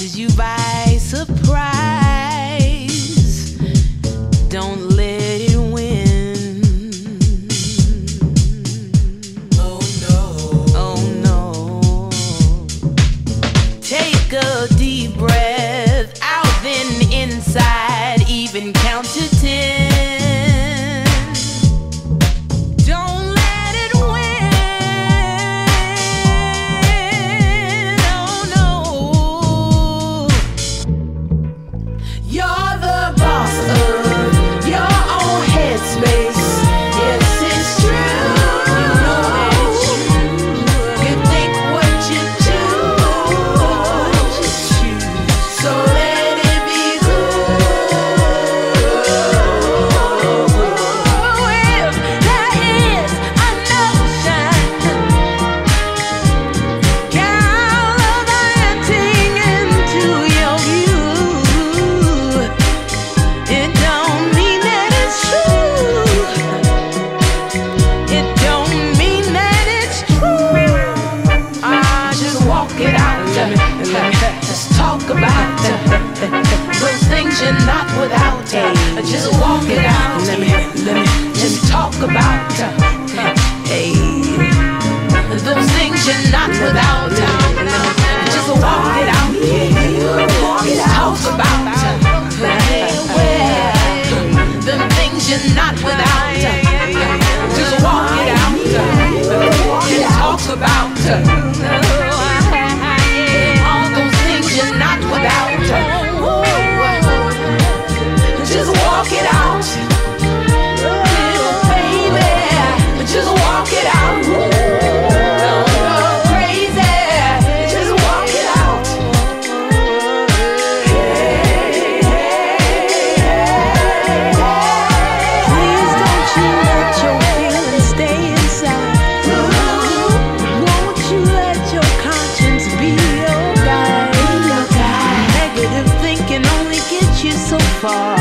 catches you by surprise. Don't let it win. Oh no. Oh no. Take a deep breath out, then inside, even count to ten. Let's talk about those things you're not without. Just walk it out. Let me, let me just talk about. Hey, those things you're not without. Just walk it out. Just talk about. Hey, well, them things you're not without. Just walk it out. Just talk about. 发。